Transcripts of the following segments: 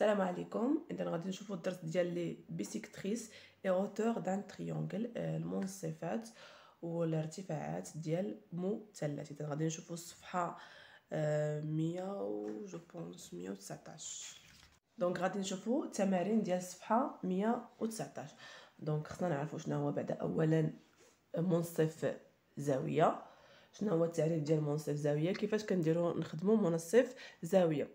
السلام عليكم اذا غادي نشوفوا الدرس ديال les bissectrices et hauteurs d'un triangle المنصفات والارتفاعات ديال مثلث اذا غادي نشوفوا الصفحه 100 وجوبا نص 119 donc غادي نشوفوا التمارين ديال الصفحه 119 donc خصنا نعرفوا شنو هو بعدا اولا منصف زاويه شنو هو التعريف ديال منصف زاويه كيفاش كنديروا نخدموا منصف زاويه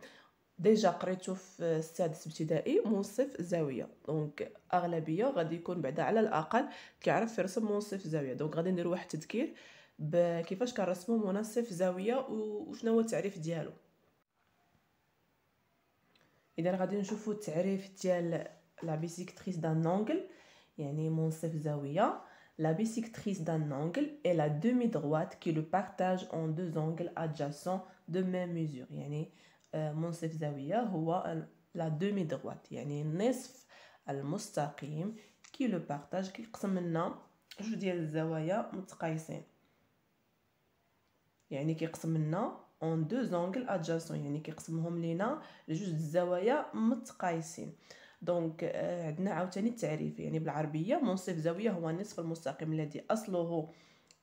déjà قريتو في السادس ابتدائي منصف زاوية. donc أغلبية غادي يكون بعدا على الأقل كيعرف يرسم منصف زاوية. donc غادي ندير واحد التذكير بكيفاش كنرسموا منصف زاوية وشنو هو التعريف ديالو. إذا غادي نشوفوا التعريف ديال la bissectrice d'un angle يعني منصف زاوية. La bissectrice d'un angle est la demi-droite qui le partage en deux angles adjacents de même mesure. يعني منصف زاوية هو la demi-droite يعني النصف المستقيم qui le partage كيقسم لنا جوج ديال الزوايا متقايسين. يعني كيقسم لنا en deux angles adjacents يعني كيقسمهم لينا لجوج الزوايا متقايسين. donc عندنا عاوتاني التعريف يعني بالعربية منصف زاوية هو النصف المستقيم الذي أصله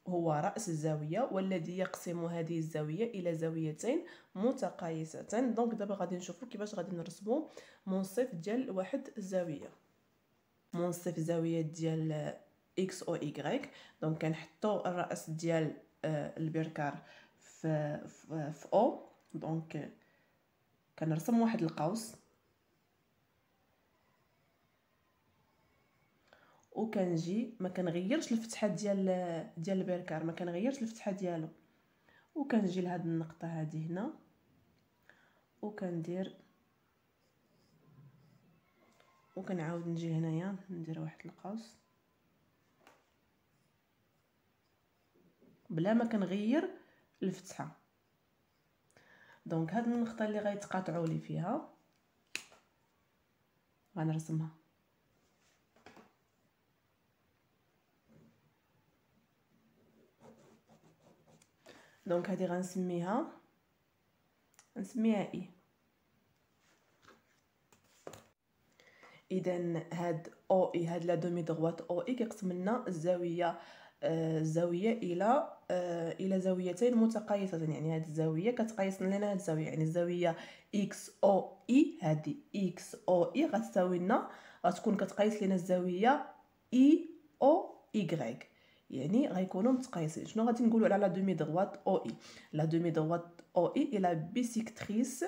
هو رأس الزاوية والذي يقسم هذه الزاوية إلى زاويتين متقايستين. donc دابا غادي نشوفو كيفاش غادي نرسمو منصف ديال واحد الزاوية منصف زاوية ديال إكس أو ايغريك donc كنحطو الرأس ديال البركار في في o. donc كنرسم واحد القوس. وكنجي ما كنغيرش الفتحة ديال ديال البركار ما كنغيرش الفتحة ديالو. وكنجي لهاد النقطة هذه هنا. وكندير وكنعاود نجي هنايا ندير واحد القوس. بلا ما كنغير الفتحة. دونك هاد النقطة اللي غيتقاطعوا لي فيها غنرسمها. donc هذه غنسميها. نسميها i. إذا هاد o i هاد la demi-droite o i كيقسم لنا الزاوية الزاوية إلى إلى زاويتين متقايستين يعني هاد الزاوية كتقايس لنا هاد الزاوية. يعني الزاوية إكس أو إي هادي إكس أو إي غتساوي لنا غتكون كتقايس لنا الزاوية i أو ايغريك يعني غيكونوا متقايسين شنو غادي نقولوا على la demi-droite o i la demi-droite o i est la bissectrice est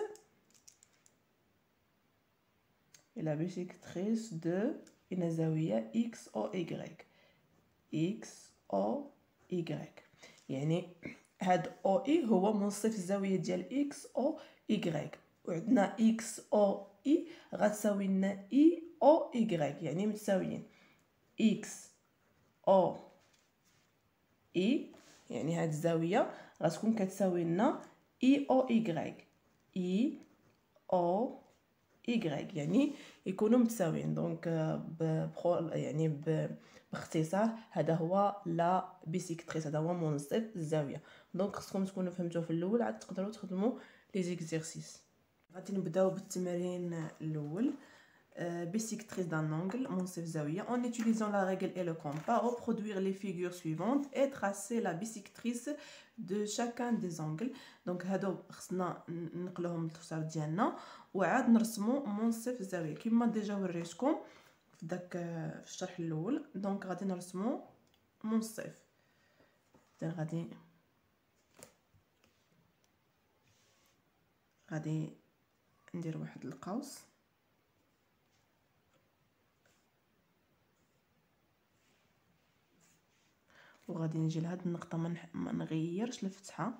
la bissectrice de une زاويه إكس أو ايغريك إكس أو ايغريك يعني هاد o i هو منصف الزاوية ديال إكس أو ايغريك وعندنا x o i غتساوي لنا اي أو ايغريك يعني متساويين. x o i يعني هاد الزاوية غتكون كتساوي لنا إي أو ايغريك إي أو ايغريك يعني يكونوا متساويين. donc بخول يعني باختصار هذا هو la bissectrice هذا هو منصف الزاوية. donc خصكم تكونوا فهمتوا في الأول عاد تقدروا تخدموا les exercices. غادي نبداو بالتمرين الأول. bisectrice d'un angle, Monsef Zawiya, en utilisant la règle et le compas, reproduire les figures suivantes et tracer la bisectrice de chacun des angles. Donc, هادو خصنا نقلهم للتفسير ديالنا وعاد نرسمو منصف الزاويه كما ديجا وريتكم في داك في الشرح الاول دونك غادي نرسمو منصف غادي غادي ندير واحد القوس وغادي نجي لهاد النقطة ما نغيرش الفتحة.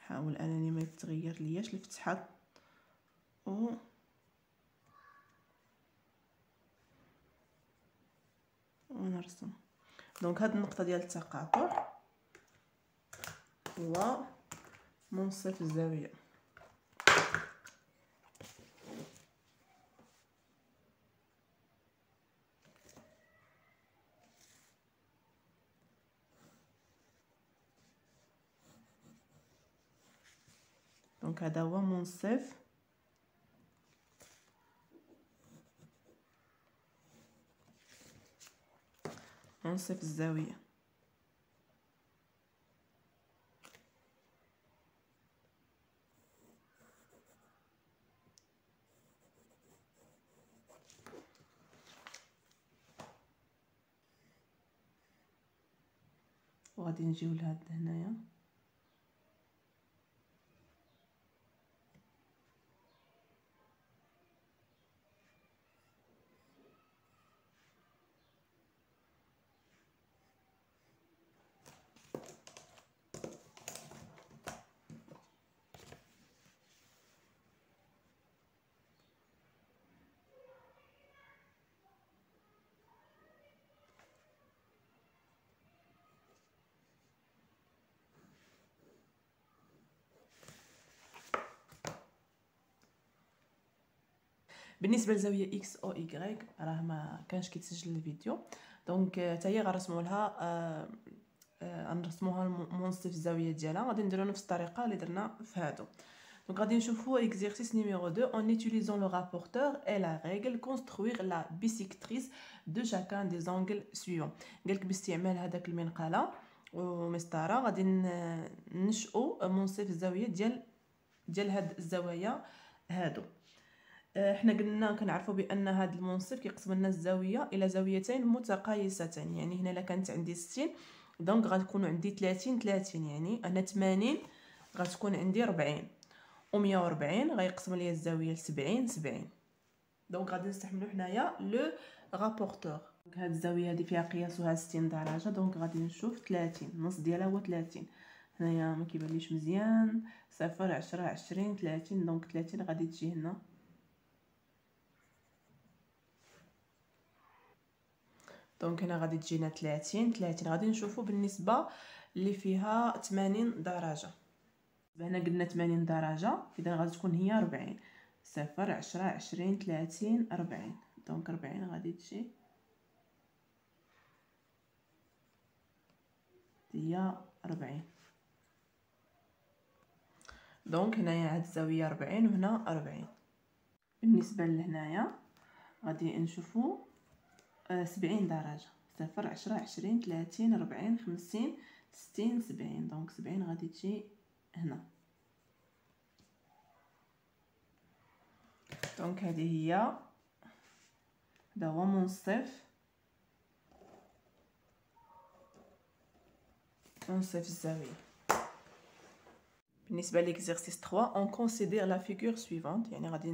حاول أنني ما تغير لياش الفتحة. و ونرسم دونك هاد النقطة ديال التقاطع. هو منصف الزاوية. دونك هذا هو منصف منصف الزاويه وغادي نجيو لهاد هنايا بالنسبة لزاوية x o i راه ما كانش كيتسجل الفيديو. donc حتى هي غنرسموا لها آه آه غنرسموها منصف الزاوية ديالها. غادي نديرو نفس الطريقة اللي درنا في هادو. Donc, غادي نشوفوا exercice numéro 2 en utilisant le rapporteur et la règle construire la bissectrice de chacun des angles suivants. قالك باستعمال هذاك المنقلة ومسطرة. غادي ننشئوا منصف الزاوية ديال ديال هاد الزوايا هادو. آه، حنا قلنا كنعرفوا بأن هذا المنصف كيقسم لنا الزاوية إلى زاويتين متقايستين. يعني هنا إلا كانت عندي 60 donc غتكون عندي 30 30 يعني أنا 80 غتكون عندي 40 و140 غيقسم لي الزاوية ل 70 70 donc غادي نستعملوا حنايا le rapporteur. هاد الزاوية هذه فيها قياسها 60 درجة donc غادي نشوف 30 النص ديالها هو 30 هنايا ما كيبانليش مزيان. صفر عشرة عشرين 30 donc 30 غادي تجي هنا. donc هنا غادي تجينا 30 30 غادي نشوفو بالنسبة اللي فيها 80 درجة. هنا قلنا 80 درجة إذا غادي تكون هي 40 صفر عشرة عشرين ثلاثين أربعين donc ربعين غادي تجي هي ربعين. donc هنايا هاد الزاوية ربعين وهنا ربعين. بالنسبة لهنايا غادي نشوفو سبعين درجة. صفر عشرة عشرين ثلاثين ربعين خمسين ستين سبعين. donc سبعين غادي تجي هنا. donc هذه هي هذا هو منصف منصف الزاوية بالنسبة ل exercice 3 on considère la figure suivante يعني غادي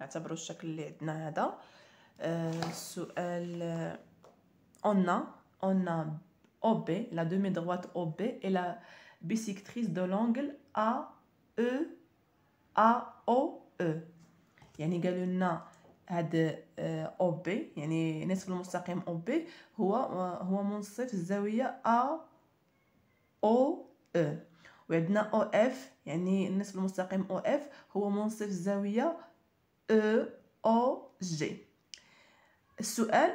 نعتبروا الشكل اللي عندنا هذا. السؤال on a on a OB la demi-droite OB est la bisectrice de l'angle AE AOE يعني قالوا لنا هاد OB يعني نصف المستقيم OB هو هو منصف الزاويه AOE وعندنا OF يعني النصف المستقيم OF هو منصف الزاويه EOG السؤال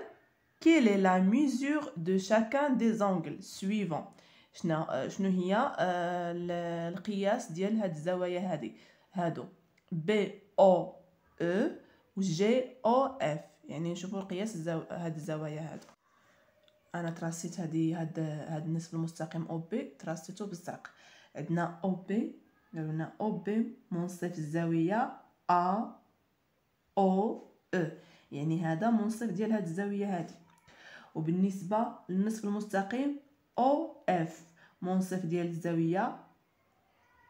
quelle est la mesure de chacun des angles suivants? شنو شنو هي القياس ديال هاد الزوايا هادي هادو BOE و GOF يعني نشوفوا القياس الزو... هاد الزوايا هادو أنا تراسيت هادي هاد هاد النصف المستقيم OB تراسيتو بالزرق عندنا OB قلنا OB منصف الزاويه AOE يعني هذا منصف ديال هاد الزاوية هادي. وبالنسبة للنصف المستقيم OF منصف ديال الزاوية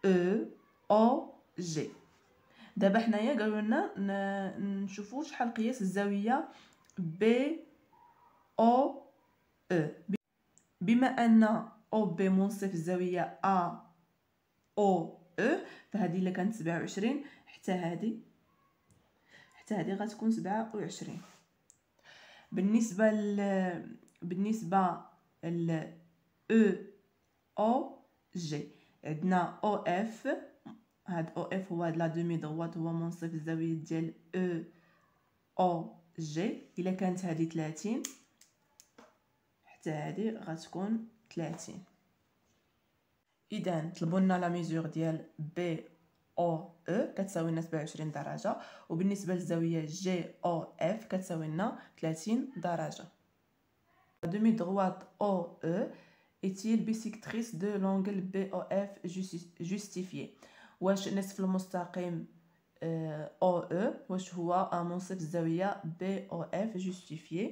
EOG دابا حنايا قالوا لنا نشوفوا شحال قياس الزاوية BOE بما أن OB منصف الزاوية AOE فهذه إلا كانت 27 حتى هذه حتى هذه غتكون سبعة وعشرين بالنسبة ل بالنسبة ل أو أو جي عندنا أو اف هاد أو اف هو هاد la demi-droite هو منصف الزاوية ديال EOG إلا كانت هادي تلاتين حتى هادي غتكون تلاتين. اذا طلبوا لنا la mesure ديال BOE كتساوي لنا 27 درجة وبالنسبة للزاوية GOF كتساوي لنا 30 درجة. Demi droite OE est-il bisectrice de l'angle BOF justifié واش نصف المستقيم OE واش هو منصف الزاوية BOF justifié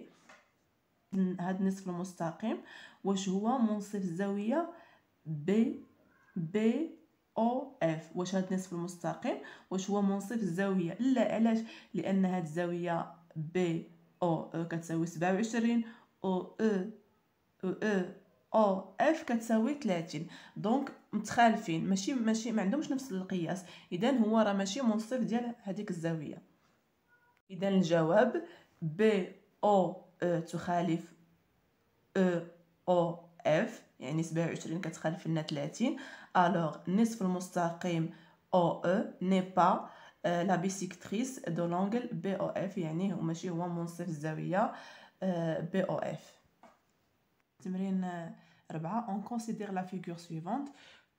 هاد النصف المستقيم واش هو منصف الزاوية B بي أو إف. واش هاد النصف المستقيم؟ واش هو منصف الزاوية؟ لا علاش؟ لأن هاد الزاوية BOE كتساوي 27 أو EOF كتساوي 30 donc متخالفين ماشي ماشي ما عندهمش نفس القياس. اذا هو راه ماشي منصف ديال هذيك الزاوية. اذا الجواب BOE تخالف EOF. يعني 27 كتخالف لنا 30 alors نصف المستقيم OE n'est pas la bisectrice de l'angle BOF يعني هو ماشي هو منصف الزاوية BOF تمرين ربعة on considère la figure suivante.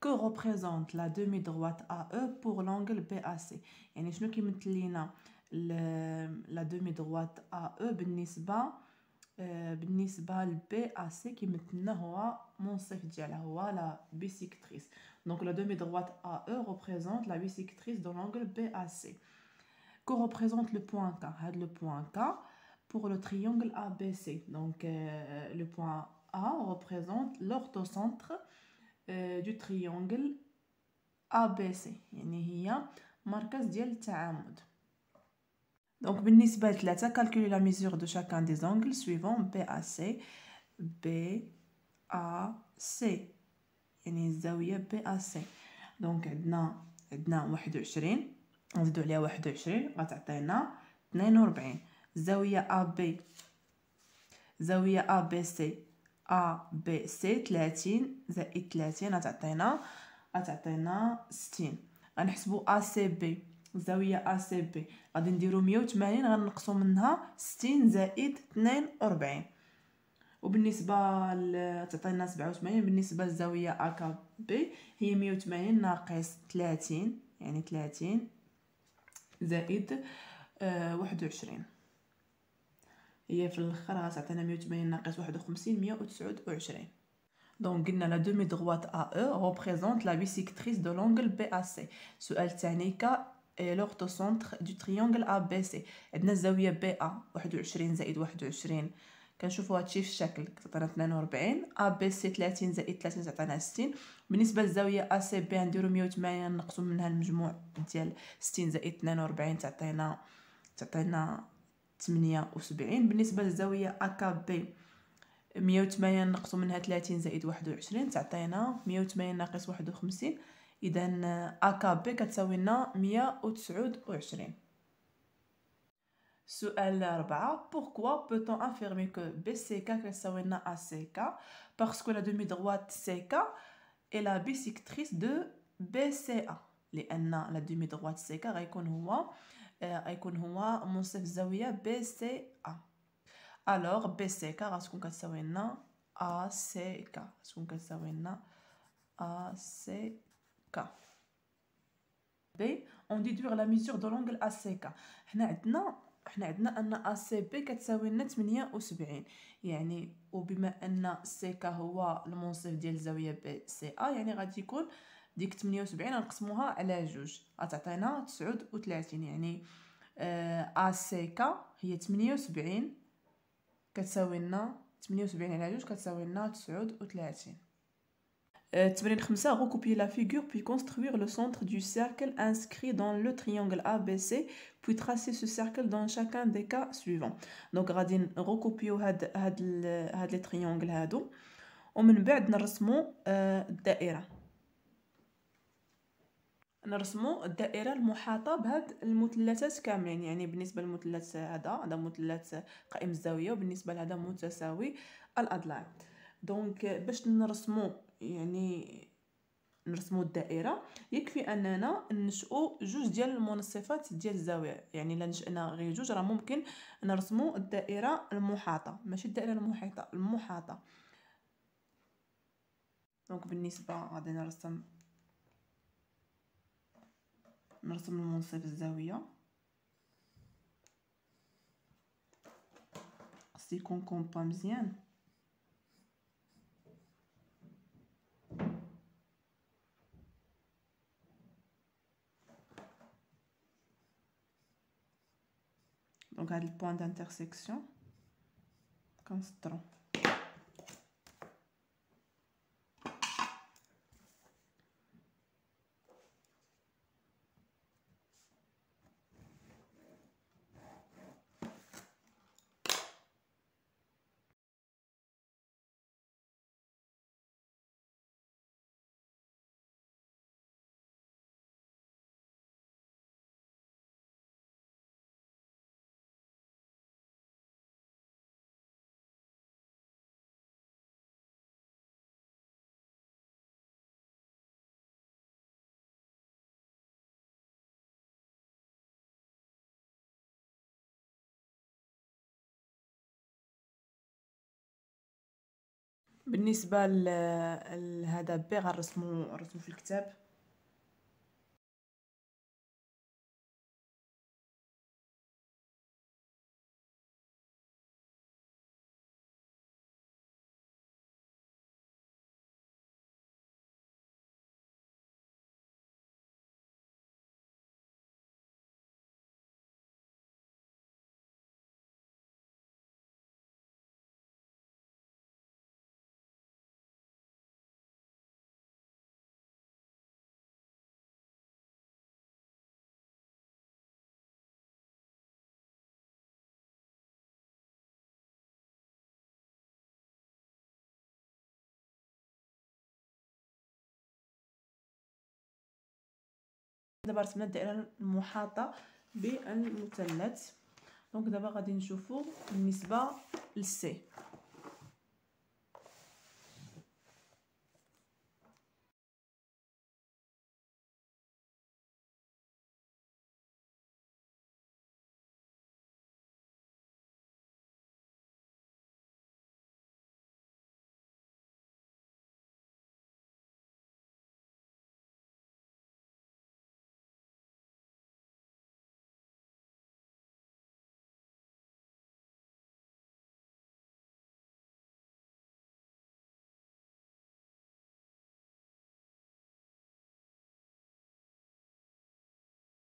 Que représente la demi-droite AE pour l'angle BAC يعني شنو كيمثل لينا la demi droite AE بالنسبة بالنسبة ل BAC كيمثل لنا هو منصف ديالها هو la bisectrice donc la demi droite AE représente la bisectrice de l'angle BAC que représente le point K هاد le point K pour le triangle ABC donc euh, le point A représente l'orthocentre euh, du triangle ABC يعني هي مركز ديال التعامد دونك بالنسبة لثلاثة calculer la mesure de chacun des angles suivants BAC BAC يعني الزاوية BAC donc عندنا عندنا واحد وعشرين. نزيدو عليها واحد وعشرين غتعطينا اثنين وربعين. الزاوية AB زاوية ABC ABC تلاتين زائد تلاتين غتعطينا غتعطينا ستين. غنحسبو ا سي بي الزاويه ا سي بي غادي نديرو مية وثمانين غنقصو منها ستين زائد اثنين وربعين. وبالنسبة ل تعطينا سبعة وثمانين بالنسبة للزاويه AKB هي مية وثمانين ناقص تلاتين يعني تلاتين زائد آه واحد وعشرين. هي في الأخر غتعطينا 180 ناقص 51 129 donc قلنا la demi-droite AO représente la bisectrice de l'angle BAC السؤال الثاني K آه، l'orthocentre du triangle ABC عندنا الزاوية BA 21 زائد 21 كنشوفوا هادشي في الشكل كتعطينا 42 ABC 30 زائد 30 تعطينا 60 بالنسبة للزاوية ACB نديرو 180 نقسم منها المجموع ديال 60 زائد 42 تعطينا تعطينا 78 بالنسبة للزاوية AKB 180 نقسم منها 30 زائد 21 تعطينا 180 ناقص 51 إذا AKB كتساوي لنا 129 سؤال 4 pourquoi peut-on affirmer que BCK كتساوي لنا ACK parce que la demi-droite CK est la bisectrice de BCA la demi-droite CK غيكون هو غيكون هو منصف الزاوية BCA alors BCK كتساوي لنا ACK سي كا Puis on déduire la mesure de l'angle ACK حنا عندنا حنا عندنا أن ACB كتساوي لنا 78 يعني وبما أن CK هو المنصف ديال الزاويه BCA يعني غادي يكون ديك 78 غنقسموها على جوج. غتعطينا 39 يعني ACK هي 78 كتساوي لنا 78 على جوج كتساوي لنا 39 تمرين خمسة recopier la figure puis construire le centre du cercle inscrit dans le triangle ABC puis tracer ce cercle dans chacun des cas suivants. Donc غادي نركوبيو هاد هاد هاد لي تريونغل هادو ومن بعد نرسمو الدائره نرسمو الدائره المحاطه بهاد المثلثات كاملين يعني بالنسبة للمثلث هذا هذا مثلث قائم الزاويه وبالنسبه لهذا متساوي الاضلاع donc باش نرسمو يعني نرسمو الدائرة. يكفي أننا ننشئو جوج ديال المنصفات ديال الزاوية. يعني إلا نشأنا غير جوج راه ممكن نرسمو الدائرة المحاطة. ماشي الدائرة المحيطة المحاطة. donc بالنسبة غادي نرسم نرسم المنصف الزاوية. خص يكون compas مزيان donc هاد ال point d'intersection كنسطرو بالنسبة لهذا بي غنرسمو نرسمو في الكتاب. دابا رسمنا الدائره المحاطة بالمثلث. دونك دابا غادي نشوفوا بالنسبة للسي.